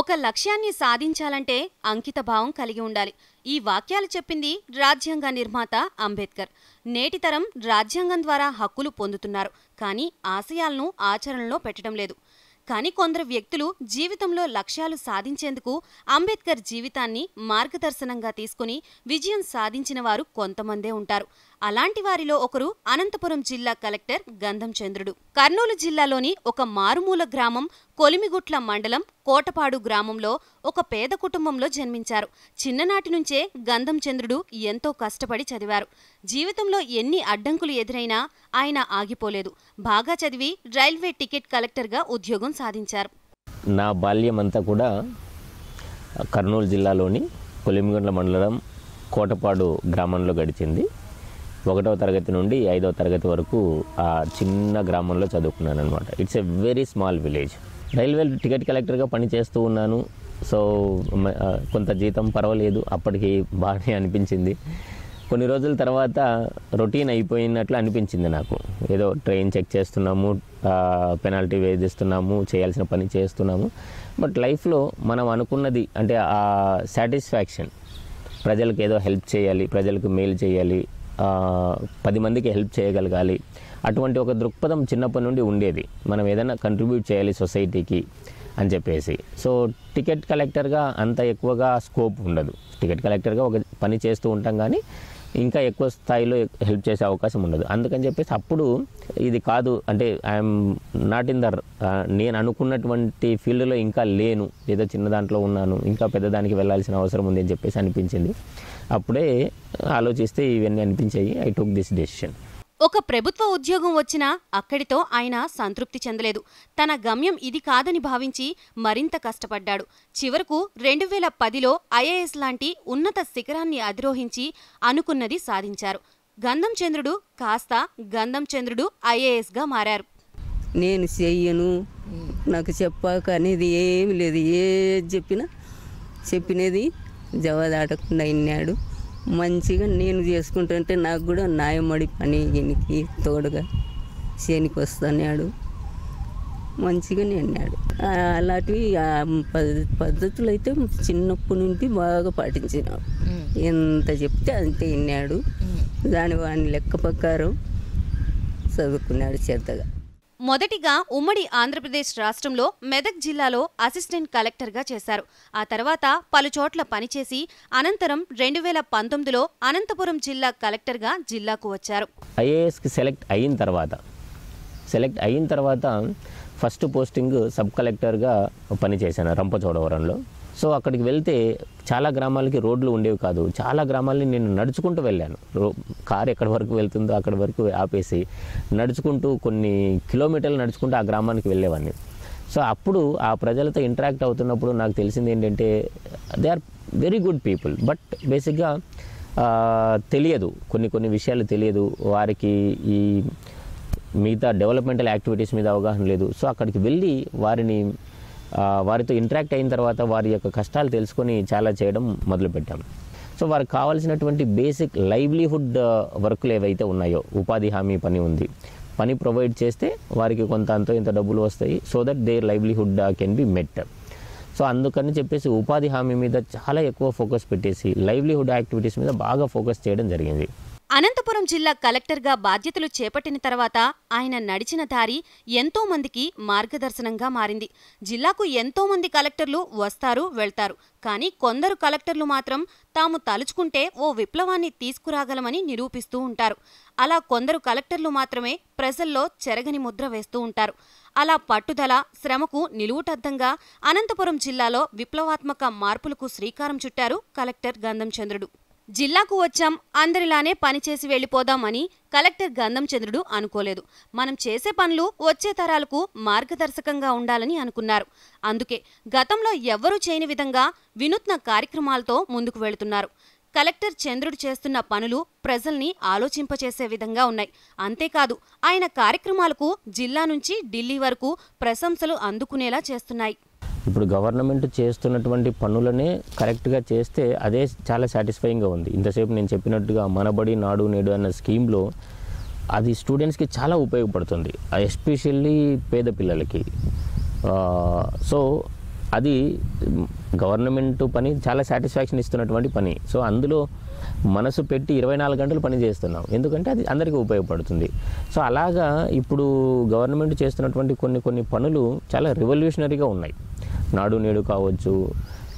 ఒక లక్ష్యాన్ని సాధించాలంటే అంకితభావం కలిగి ఉండాలి. ఈ వాక్యాలు చెప్పింది రాజ్యాంగ నిర్మాత అంబేద్కర్. నేటి తరం రాజ్యాంగం ద్వారా హక్కులు పొందుతున్నారు. కానీ ఆశయాలను ఆచరణలో పెట్టడం లేదు. కానీ కొందరు వ్యక్తులు జీవితంలో లక్ష్యాలు సాధించేందుకు అంబేద్కర్ జీవితాన్ని మార్గదర్శనంగా తీసుకుని విజయం సాధించిన వారు కొంతమందే ఉంటారు. అలాంటి వారిలో ఒకరు అనంతపురం జిల్లా కలెక్టర్ గంధం చంద్రుడు. కర్నూలు జిల్లాలోని ఒక మారుమూల గ్రామం కొలిమిగుట్ల మండలం కోటపాడు గ్రామంలో ఒక పేద కుటుంబంలో జన్మించారు. చిన్ననాటి నుంచే గంధం చంద్రుడు ఎంతో కష్టపడి చదివారు. జీవితంలో ఎన్ని అడ్డంకులు ఎదురైనా ఆయన ఆగిపోలేదు. బాగా చదివి రైల్వే టికెట్ కలెక్టర్గా ఉద్యోగం సాధించారు. నా బాల్యం అంతా కూడా కర్నూలు జిల్లాలోని కొలిమిగండ్ల మండలం కోటపాడు గ్రామంలో గడిచింది. ఒకటవ తరగతి నుండి ఐదవ తరగతి వరకు ఆ చిన్న గ్రామంలో చదువుకున్నాను అనమాట it's a very small village railway ticket కలెక్టర్గా పనిచేస్తూ ఉన్నాను. సో కొంత జీతం పర్వాలేదు. అప్పటికి బాగానే అనిపించింది. కొన్ని రోజుల తర్వాత రొటీన్ అయిపోయినట్లు అనిపించింది నాకు. ఏదో ట్రైన్ చెక్ చేస్తున్నాము పెనాల్టీ వేధిస్తున్నాము చేయాల్సిన పని చేస్తున్నాము. బట్ లైఫ్లో మనం అనుకున్నది అంటే ఆ సాటిస్ఫాక్షన్. ప్రజలకు ఏదో హెల్ప్ చేయాలి ప్రజలకు మేలు చేయాలి పది మందికి హెల్ప్ చేయగలగాలి. అటువంటి ఒక దృక్పథం చిన్నప్పటి నుండి ఉండేది. మనం ఏదైనా కంట్రిబ్యూట్ చేయాలి సొసైటీకి అని చెప్పేసి. సో టికెట్ కలెక్టర్గా అంత ఎక్కువగా స్కోప్ ఉండదు. టికెట్ కలెక్టర్గా ఒక పని చేస్తూ ఉంటాం కానీ ఇంకా ఎక్కువ స్థాయిలో హెల్ప్ చేసే అవకాశం ఉండదు. అందుకని చెప్పేసి అప్పుడు ఇది కాదు. అంటే ఐఎమ్ నాట్ ఇన్ ద నేను అనుకున్నటువంటి ఫీల్డ్లో ఇంకా లేను. ఏదో చిన్న దాంట్లో ఉన్నాను. ఇంకా పెద్దదానికి వెళ్ళాల్సిన అవసరం ఉంది అని చెప్పేసి అనిపించింది. అప్పుడే ఆలోచిస్తే ఇవన్నీ అనిపించాయి. ఐ టుక్ దిస్ డెసిషన్ ఒక ప్రభుత్వ ఉద్యోగం వచ్చినా అక్కడితో ఆయన సంతృప్తి చెందలేదు. తన గమ్యం ఇది కాదని భావించి మరింత కష్టపడ్డాడు. చివరకు రెండు వేల పదిలో ఐఏఎస్ లాంటి ఉన్నత శిఖరాన్ని అధిరోహించి అనుకున్నది సాధించారు. గంధం చంద్రుడు కాస్త గంధం చంద్రుడు ఐఏఎస్గా మారారు. నేను చెయ్యను. నాకు చెప్పాక అనేది ఏమి లేదు. ఏది చెప్పినా చెప్పినది జవాదాడకుండా ఇన్నాడు. మంచిగా నేను చేసుకుంటుంటే నాకు కూడా నాయమడి పని ఈయనకి తోడుగా చేనికి వస్తున్నాడు మంచిగానే అన్నాడు అలాంటివి పద్ధతులు అయితే చిన్నప్పటి నుండి బాగా పాటించినాడు ఎంత చెప్తే అంతే విన్నాడు దాని వాని లెక్క ప్రకారం చదువుకున్నాడు శ్రద్ధగా. మొదటిగా ఉమ్మడి ఆంధ్రప్రదేశ్ రాష్ట్రంలో మెదక్ జిల్లాలో అసిస్టెంట్ కలెక్టర్గా చేశారు. ఆ తర్వాత పలుచోట్ల పనిచేసి అనంతరం రెండు వేల పంతొమ్మిదిలో అనంతపురం జిల్లా కలెక్టర్గా జిల్లాకు వచ్చారు. ఐఏఎస్కి సెలెక్ట్ అయిన తర్వాత సెలెక్ట్ అయిన తర్వాత ఫస్ట్ పోస్టింగ్ సబ్ కలెక్టర్గా పనిచేశాను రంపచోడవరంలో. సో అక్కడికి వెళ్తే చాలా గ్రామాలకి రోడ్లు ఉండేవి కాదు. చాలా గ్రామాలని నేను నడుచుకుంటూ వెళ్ళాను. రో కారు ఎక్కడి వరకు వెళ్తుందో అక్కడి వరకు ఆపేసి నడుచుకుంటూ కొన్ని కిలోమీటర్లు నడుచుకుంటూ ఆ గ్రామానికి వెళ్ళేవాడిని. సో అప్పుడు ఆ ప్రజలతో ఇంటరాక్ట్ అవుతున్నప్పుడు నాకు తెలిసింది ఏంటంటే they are very good people. But బేసిక్గా తెలియదు. కొన్ని కొన్ని విషయాలు తెలియదు. వారికి ఈ మిగతా డెవలప్మెంటల్ యాక్టివిటీస్ మీద అవగాహన లేదు. సో అక్కడికి వెళ్ళి వారిని వారితో ఇంటరాక్ట్ అయిన తర్వాత వారి యొక్క కష్టాలు తెలుసుకొని చాలా చేయడం మొదలుపెట్టాం. సో వారికి కావాల్సినటువంటి బేసిక్ లైవ్లీహుడ్ వర్క్లు ఏవైతే ఉన్నాయో ఉపాధి హామీ పని ఉంది. పని ప్రొవైడ్ చేస్తే వారికి కొంత అంతో ఇంత డబ్బులు వస్తాయి. So that their livelihood can be met so అందుకని చెప్పేసి ఉపాధి హామీ మీద చాలా ఎక్కువ ఫోకస్ పెట్టేసి లైవ్లీహుడ్ యాక్టివిటీస్ మీద బాగా ఫోకస్ చేయడం జరిగింది. అనంతపురం జిల్లా కలెక్టర్గా బాధ్యతలు చేపట్టిన తర్వాత ఆయన నడిచిన దారి ఎంతో మందికి మార్గదర్శనంగా మారింది. జిల్లాకు ఎంతో మంది కలెక్టర్లు వస్తారు వెళ్తారు. కానీ కొందరు కలెక్టర్లు మాత్రం తాము తలుచుకుంటే ఓ విప్లవాన్ని తీసుకురాగలమని నిరూపిస్తూ ఉంటారు. అలా కొందరు కలెక్టర్లు మాత్రమే ప్రజల్లో చెరగని ముద్ర వేస్తూ ఉంటారు. అలా పట్టుదల శ్రమకు నిలువుటద్దంగా అనంతపురం జిల్లాలో విప్లవాత్మక మార్పులకు శ్రీకారం చుట్టారు కలెక్టర్ గంధం చంద్రుడు. జిల్లాకు వచ్చాం అందరిలానే పనిచేసి వెళ్ళిపోదామని కలెక్టర్ గంధం చంద్రుడు అనుకోలేదు. మనం చేసే పనులు వచ్చే తరాలకు మార్గదర్శకంగా ఉండాలని అనుకున్నారు. అందుకే గతంలో ఎవ్వరూ చేయని విధంగా వినూత్న కార్యక్రమాలతో ముందుకు వెళుతున్నారు. కలెక్టర్ చంద్రుడు చేస్తున్న పనులు ప్రజల్ని ఆలోచింపచేసే విధంగా ఉన్నాయి. అంతేకాదు ఆయన కార్యక్రమాలకు జిల్లా నుంచి ఢిల్లీ వరకు ప్రశంసలు అందుకునేలా చేస్తున్నాయి. ఇప్పుడు గవర్నమెంట్ చేస్తున్నటువంటి పనులనే కరెక్ట్గా చేస్తే అదే చాలా సాటిస్ఫైయింగ్గా ఉంది. ఇంతసేపు నేను చెప్పినట్టుగా మనబడి నాడు నేడు అన్న స్కీమ్లో అది స్టూడెంట్స్కి చాలా ఉపయోగపడుతుంది. ఎస్పెషల్లీ పేద పిల్లలకి. సో అది గవర్నమెంట్ పని చాలా సాటిస్ఫాక్షన్ ఇస్తున్నటువంటి పని. సో అందులో మనసు పెట్టి ఇరవై నాలుగు గంటలు పని చేస్తున్నాం. ఎందుకంటే అది అందరికీ ఉపయోగపడుతుంది. సో అలాగా ఇప్పుడు గవర్నమెంట్ చేస్తున్నటువంటి కొన్ని కొన్ని పనులు చాలా రివల్యూషనరీగా ఉన్నాయి. నాడు నేడు కావచ్చు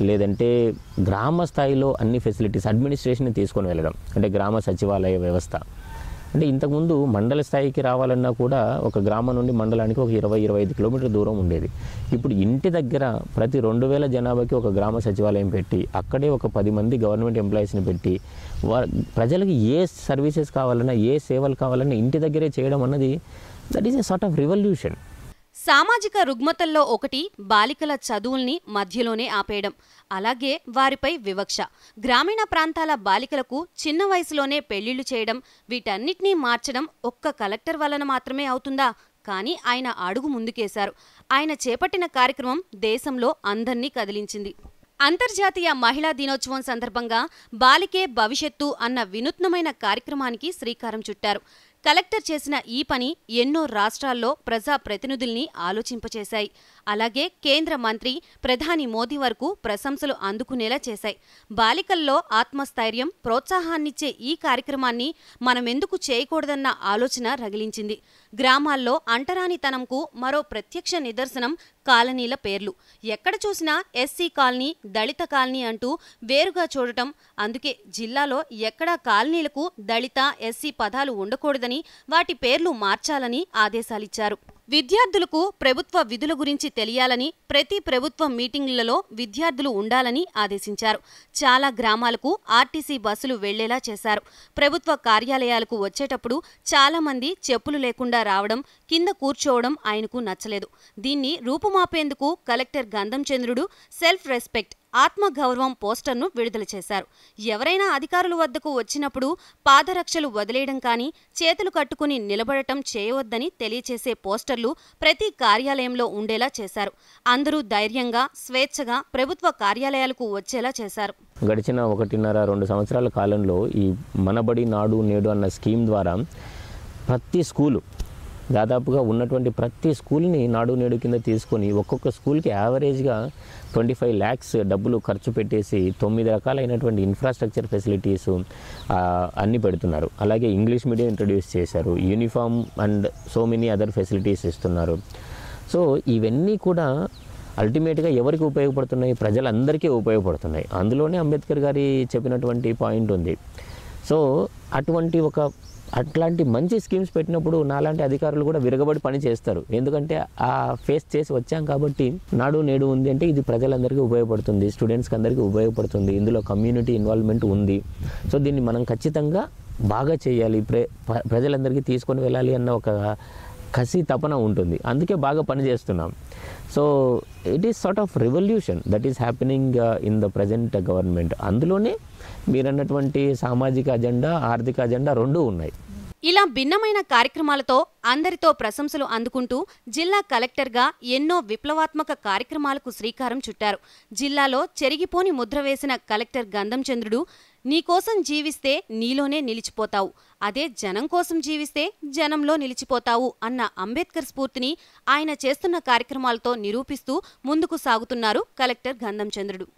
లేదంటే గ్రామ స్థాయిలో అన్ని ఫెసిలిటీస్ అడ్మినిస్ట్రేషన్ తీసుకొని వెళ్ళడం అంటే గ్రామ సచివాలయ వ్యవస్థ. అంటే ఇంతకుముందు మండల స్థాయికి రావాలన్నా కూడా ఒక గ్రామం నుండి మండలానికి ఒక ఇరవై ఇరవై ఐదు కిలోమీటర్ దూరం ఉండేది. ఇప్పుడు ఇంటి దగ్గర ప్రతి రెండు వేల జనాభాకి ఒక గ్రామ సచివాలయం పెట్టి అక్కడే ఒక పది మంది గవర్నమెంట్ ఎంప్లాయీస్ని పెట్టి వా ప్రజలకు ఏ సర్వీసెస్ కావాలన్నా ఏ సేవలు కావాలన్నా ఇంటి దగ్గరే చేయడం అన్నది that is a sort of revolution సామాజిక రుగ్మతల్లో ఒకటి బాలికల చదువుల్ని మధ్యలోనే ఆపేయడం. అలాగే వారిపై వివక్ష. గ్రామీణ ప్రాంతాల బాలికలకు చిన్న వయసులోనే పెళ్ళిళ్ళు చేయడం వీటన్నిటినీ మార్చడం ఒక్క కలెక్టర్ వలన మాత్రమే అవుతుందా? కానీ ఆయన అడుగు ముందుకేశారు. ఆయన చేపట్టిన కార్యక్రమం దేశంలో అందర్నీ కదిలించింది. అంతర్జాతీయ మహిళా దినోత్సవం సందర్భంగా బాలికే భవిష్యత్తు అన్న వినూత్నమైన కార్యక్రమానికి శ్రీకారం చుట్టారు. కలెక్టర్ చేసిన ఈ పని ఎన్నో రాష్ట్రాల్లో ప్రజా ప్రతినిధుల్ని ఆలోచింపచేశాయి. అలాగే కేంద్ర మంత్రి ప్రధాని మోదీ వరకు ప్రశంసలు అందుకునేలా చేశాయి. బాలికల్లో ఆత్మస్థైర్యం ప్రోత్సాహాన్నిచ్చే ఈ కార్యక్రమాన్ని మనమెందుకు చేయకూడదన్న ఆలోచన రగిలించింది. గ్రామాల్లో అంటరానితనంకు మరో ప్రత్యక్ష నిదర్శనం కాలనీల పేర్లు. ఎక్కడ చూసినా ఎస్సీ కాలనీ దళిత కాలనీ అంటూ వేరుగా చూడటం. అందుకే జిల్లాలో ఎక్కడా కాలనీలకు దళిత ఎస్సీ పదాలు ఉండకూడదని వాటి పేర్లు మార్చాలని ఆదేశాలిచ్చారు. విద్యార్థులకు ప్రభుత్వ విధుల గురించి తెలియాలని ప్రతి ప్రభుత్వ మీటింగులలో విద్యార్థులు ఉండాలని ఆదేశించారు. చాలా గ్రామాలకు ఆర్టీసీ బస్సులు వెళ్ళేలా చేశారు. ప్రభుత్వ కార్యాలయాలకు వచ్చేటప్పుడు చాలా మంది చెప్పులు లేకుండా రావడం కింద కూర్చోవడం ఆయనకు నచ్చలేదు. దీన్ని రూపుమాపేందుకు collector Gandham Chandrudu self respect ఆత్మగౌరవం పోస్టర్ను విడుదల చేశారు. ఎవరైనా అధికారుల వద్దకు వచ్చినప్పుడు పాదరక్షలు వదిలేయడం కానీ చేతులు కట్టుకుని నిలబడటం చేయవద్దని తెలియచేసే పోస్టర్లు ప్రతి కార్యాలయంలో ఉండేలా చేశారు. అందరూ ధైర్యంగా స్వేచ్ఛగా ప్రభుత్వ కార్యాలయాలకు వచ్చేలా చేశారు. గడిచిన ఒకటిన్నర రెండు సంవత్సరాల కాలంలో ఈ మనబడి నాడు నేడు అన్న స్కీమ్ ద్వారా ప్రతి స్కూలు దాదాపుగా ఉన్నటువంటి ప్రతి స్కూల్ని నాడు నేడు కింద తీసుకొని ఒక్కొక్క స్కూల్కి యావరేజ్గా ట్వంటీ ఫైవ్ ల్యాక్స్ డబ్బులు ఖర్చు పెట్టేసి తొమ్మిది రకాలైనటువంటి ఇన్ఫ్రాస్ట్రక్చర్ ఫెసిలిటీస్ అన్నీ పెడుతున్నారు. అలాగే ఇంగ్లీష్ మీడియం ఇంట్రడ్యూస్ చేశారు. Uniform and so many other facilities ఇస్తున్నారు. సో ఇవన్నీ కూడా అల్టిమేట్గా ఎవరికి ఉపయోగపడుతున్నాయి? ప్రజలందరికీ ఉపయోగపడుతున్నాయి. అందులోనే అంబేద్కర్ గారి చెప్పినటువంటి పాయింట్ ఉంది. సో అటువంటి ఒక అట్లాంటి మంచి స్కీమ్స్ పెట్టినప్పుడు నాలాంటి అధికారులు కూడా విరగబడి పని చేస్తారు. ఎందుకంటే ఆ ఫేస్ చేసి వచ్చాం కాబట్టి నాడు నేడు ఉంది అంటే ఇది ప్రజలందరికీ ఉపయోగపడుతుంది స్టూడెంట్స్కి అందరికీ ఉపయోగపడుతుంది. ఇందులో కమ్యూనిటీ ఇన్వాల్వ్మెంట్ ఉంది. సో దీన్ని మనం ఖచ్చితంగా బాగా చేయాలి. ప్ర ప్రజలందరికీ తీసుకొని వెళ్ళాలి అన్న ఒక కసి తపన ఉంటుంది. అందుకే బాగా పని చేస్తున్నాం. So it is sort of revolution that is happening uh, in the present government. అందులోనే మీరు అన్నటువంటి సామాజిక అజెండా ఆర్థిక అజెండా రెండూ ఉన్నాయి. ఇలా భిన్నమైన కార్యక్రమాలతో అందరితో ప్రశంసలు అందుకుంటూ జిల్లా కలెక్టర్గా ఎన్నో విప్లవాత్మక కార్యక్రమాలకు శ్రీకారం చుట్టారు. జిల్లాలో చెరిగిపోని ముద్ర వేసిన కలెక్టర్ గంధం చంద్రుడు నీకోసం జీవిస్తే నీలోనే నిలిచిపోతావు. అదే జనం కోసం జీవిస్తే జనంలో నిలిచిపోతావు అన్న అంబేద్కర్ స్ఫూర్తిని ఆయన చేస్తున్న కార్యక్రమాలతో నిరూపిస్తూ ముందుకు సాగుతున్నారు కలెక్టర్ గంధం చంద్రుడు